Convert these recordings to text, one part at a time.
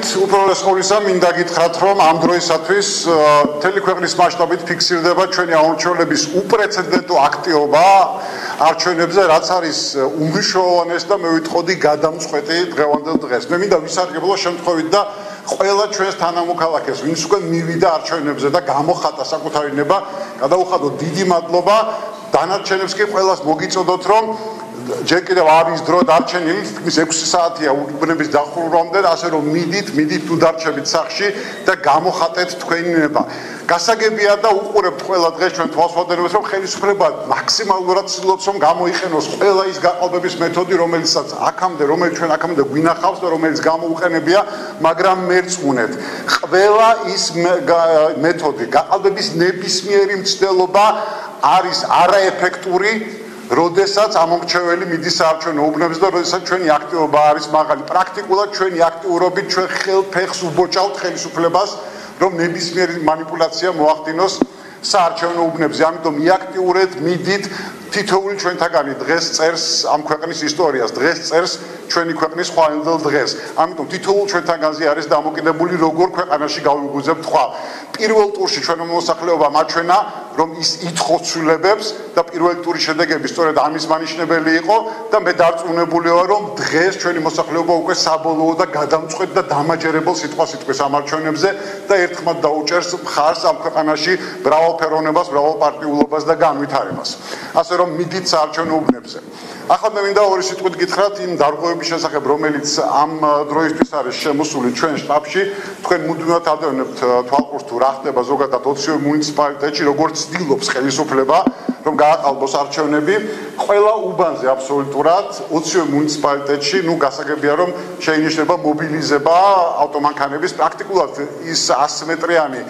ერთმანეთით უბრალოდ ყოვლისა მინდა გითხრათ რომ ამ დროისათვის მთელი ქვეყნის მასშტაბით ფიქსირდება ჩვენი აურჩევლების უპრეცედენტო აქტიობა არჩევნებზე რაც არის უმნიშვნელოვანეს და მე ვიტყოდი გადამწყვეტი დღევანდელ დღეს. მე მინდა ვისარგებლო შემთხვევით და ყველა ჩვენს თანამოქალაქეს ვინც უკვე მივიდა არჩევნებზე და გამოხატა საკუთარი ნება გადაუხადოთ დიდი მადლობა. დანარჩენებს კი ყველას მოგიწოდოთ რომ ჯერ კიდევ არის დრო დარჩენილი თითქმის 6 საათია უბნების დახურვამდე ასე რომ მიდით მიდით თუ დარჩებით სახში და გამოხატეთ თქვენი ნება გასაგებია და უყურებთ ყველა დღეს ჩვენ თვალსაჩინოს რომ ხელისუფლება მაქსიმალურად ცდილობს რომ გამოიყენოს ყველა ის გაყალბების მეთოდი რომელიცაც აქამდე რომელიც ჩვენ აქამდე გვინახავს და რომელიც გამოუყენებია მაგრამ მერწმუნეთ ყველა ის მეთოდი გაყალბების ნებისმიერი მცდელობა არის არაეფექტური როდესაც ამომრჩეველი მიდის საარჩევნო უბნებზე და როდესაც ჩვენი აქტივობა არის მაღალი. პრაქტიკულად ჩვენი აქტიურობით ჩვენ ხელფეხს უბოჭავთ ხელისუფლებას, რომ ნებისმიერი манипуляცია მოახდინოს საარჩევნო უბნებზე. ამიტომ მიაქტიურეთ, მიდით თითოეული ჩვენთაგანი დღეს წერს ამ ქვეყნის ისტორიას, დღეს წერს ჩვენი ქვეყნის ხვალინდელ დღეს. ამიტომ თითოეულ ჩვენთაგანზე არის დამოკიდებული როგორ ქვეყანაში გავიგუზებთ ხვალ. პირველ ტურში ჩვენი მოსახლეობა მაჩვენა რომ ის ითხოვცულებებს და პირველ ტურის შედეგები სწორედ ამის მანიშნებელი იყო და მე დარწმუნებული ვარ რომ დღეს ჩვენი მოსახლეობა უკვე საბოლოო და გადამწყვეტ და დამაჯერებელ სიტყვას იტყვის ამარჩევნებზე და ერთხმად დაუჭერს მხარს ამ ქვეყანაში ბრავალფეროვნებას, ბრავალპარტიულობას და განვითარებას. ასე რომ მიდით საარჩევნო უბნებზე. ახლა მე მინდა ორი სიტყვით გითხრათ იმ დარღვევების შესახებ, რომელიც ამ დროისთვის არის შემოსული ჩვენ შტაბში. თქვენ მუდმივად ადევნებთ თვალყურს თუ რა ხდება ზოგადად 20 მუნიციპალიტეტში, როგორც ცდილობს ხელისუფლება, რომ გააყალბოს არჩევნები. ყველა უბანზე აბსოლუტურად 20 მუნიციპალიტეტში, ну გასაგებია რომ შეინიშნება მობილიზება ავტომანქანების პრაქტიკულად ის 100 მეტრიანი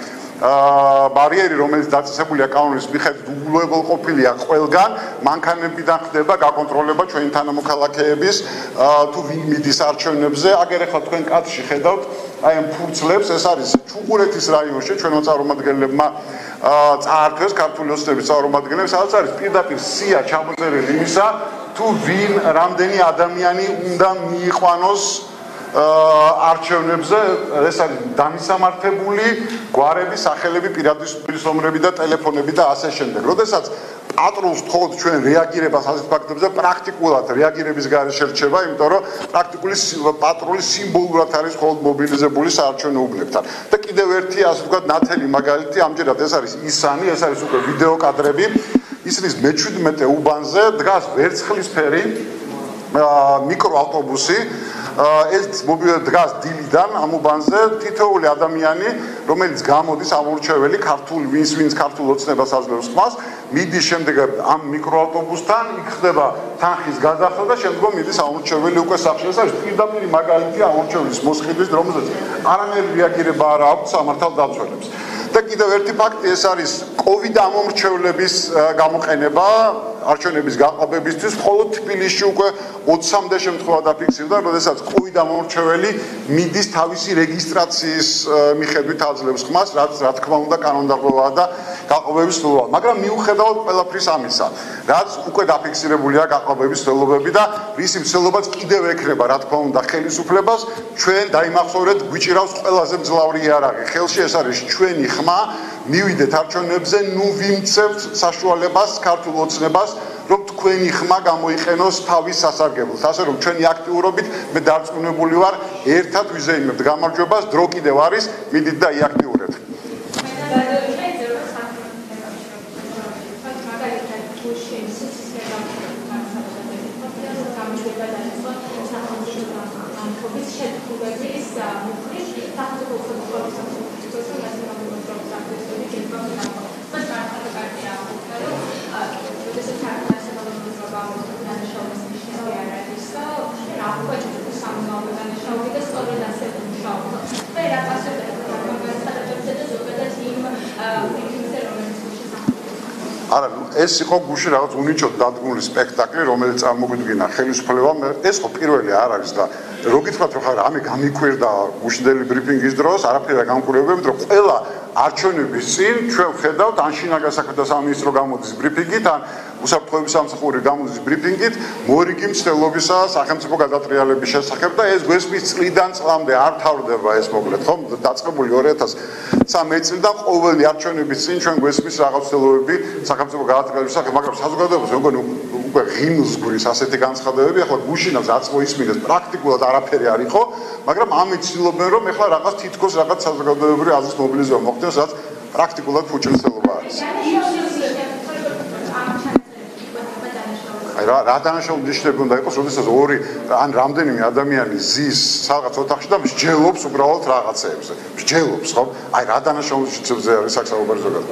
ბარიერი რომელიც დაწესებულია კანონის მიხედვით უგულებელ ყოფილია ყველგან მანქანებიდან ხდება გაკონტროლება ჩვენი თანამოქალაქეების თუ ვინ მიდის არჩევნებზე. აგერ ახლა თქვენ კაცში ხედავთ აი ამ ფურცლებს ეს არის ჩუღურეთის რაიონში ჩვენო წარმომადგენლებმა წაართვეს ქართული ოცნების წარმომადგენლებს სადაც არის პირდაპირ სია ჩამოწერილი იმისა თუ ვინ რამდენი ადამიანი უნდა მიიყვანოს არჩევნებზე ეს არის დამისამართებული გვარები, სახელები, პირადისომრები და ტელეფონები და ასე შემდეგ. როდესაც პატრულს თხოვთ ჩვენ რეაგირებას ასეთ ფაქტებზე, პრაქტიკულად რეაგირების გარეშე რჩება, იმიტომ რომ პრაქტიკული პატრული სიმბოლურად არის მხოლოდ მობილიზებული საარჩევნო უბნებთან. და კიდევ ერთი ასე ვთქვათ, ნათელი მაგალითი ამჯერად ეს არის ისანი, ეს არის უკვე ვიდეო კადრები. ისნის მე-17 უბანზე დგას ვერცხლისფერი მიკროავტობუსი ეს დგას დილიდან ამ უბანზე თითოეული ადამიანი რომელიც გამოდის ამორჩეველი ქართულ ვინს ვინს ქართულ ოცნებას აძლევს ხმას მიდის შემდეგ ამ მიკროავტობუსთან იქ ხდება თანხის გადახდა და შემდგომ მიდის ამორჩეველი უკვე სახში ეს არის. პირდაპირ მაგალითი ამორჩეველის მოსყიდვის რომელზეც არანაირი რეაგირება არ აქვს სამართალ დაცველებს. და კიდევ ერთი ფაქტი ეს არის კოვიდ ამომრჩევლების გამოყენება არჩევნების გაყალბებისთვის მხოლოდ თბილისში უკვე 20-მდე შემთხვევა დაფიქსირდა, როდესაც კოვიდ ამომრჩეველი მიდის თავისი რეგისტრაციის მიხედვით აძლევს ხმას, რაც რა თქმა უნდა კანონდარღვევაა და გაყალბების სრულობა. მაგრამ მიუხედავად ყველაფრის ამისა, რაც უკვე დაფიქსირებულია გაყალბების სრულობები და რისი მსვლელობაც კიდევ ექნება, რა თქმა უნდა, ხელისუფლებას, ჩვენ დაიმახსოვრეთ გვიჭირავს ყველაზე მძლავრი იარაღი. ხელში ეს არის ჩვენი ხმა მივიდეთ არჩევნებზე, ნუ ვიმცევთ საშუალებას ქართულ ოცნებას, რომ თქვენი ხმა გამოიყენოს თავის სასარგებლოდ. ასე რომ ჩვენი აქტიურობით მე დარწმუნებული ვარ, ერთად ვიზეიმებთ გამარჯვებას, დრო კიდევ არის, მიდით და იაქტიურეთ. არა ეს იყო გუში რაღაც უნიჭოდ დადგმული სპექტაკლი რომელიც წარმოგვიდგინა. ხელისუფლებამ ეს ხო პირველი არ არის და რო გითხრათ რომ ხარ ამე გამიკვირდა გუშინდელი ბრიფინგის დროს არაფერი გამკვირვებები რომ ყველა არჩევნების წინ ჩვენ ხედავთ ან შინაგან საქმეთა სამინისტრო გამოდის ბრიფინგით ან უსაფრთხოების სამსახური გამოდის ბრიფინგით მორიგი მცდელობისა სახელმწიფო გადატრიალების შესახებ და ეს გვესმის წლიდან წლამდე არ თავდება ეს მოკლედ ხო დაწყებული 2013 წლიდან ყოველი არჩევნების წინ ჩვენ გვესმის რაღაც მცდელობები სახელმწიფო გადატრიალების შესახებ მაგრამ საზოგადოებას მეგონი უკვე ღიმს გვრის ასეთი განცხადებები ახლა გუშინაც აწმო ისმინეს პრაქტიკულად არაფერი არ იყო მაგრამ ამით ცდილობენ რომ ეხლა რაღაც თითქოს რაღაც საზოგადოებრივი აზრის მობილიზება მოხდეს რაც პრაქტიკულად ფუჭრცელობა არის აი რა რა დანაშაული ნიშნები უნდა იყოს, როდესაც ორი ან რამდენიმე ადამიანი ზის რაღაც ოთახში და მსჯელობს უბრალოდ რაღაცეებზე. მსჯელობს, ხო? აი რა დანაშაული ნიშნებზე არის საქმე ზოგადად.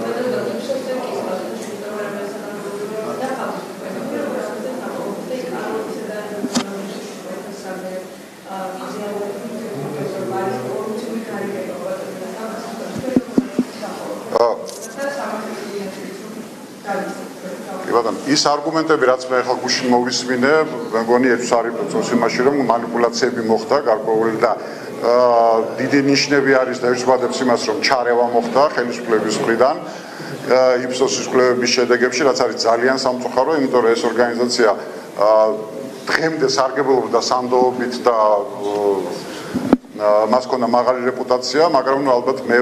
კი ბატონო, ის არგუმენტები, რაც მე ახლა გუშინ მოვისმინე, მე მგონი 6 არის წელს იმაში, რომ манипуляციები მოხდა გარკვეული და აა დიდი ნიშნები არის და ეშვადებს იმას, რომ ჩარევა მოხდა ხელისუფლების მხრიდან იფსოსის კვლევების შედეგებში, რაც არის ძალიან სამწუხარო, იმიტომ რომ ეს ორგანიზაცია აა დღემდე სარგებლობდა სანდოობით და მას ქონდა მაღალი რეპუტაცია, მაგრამ ნუ ალბათ მე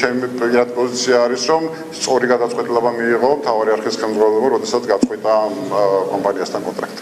ჩემი პირად პოზიცია არის, რომ სწორი გადაწყვეტილება მიიღო მთავარი არქის ხელმძღვანელობა, როდესაც გაწყვეტა კომპანიასთან კონტრაქტი.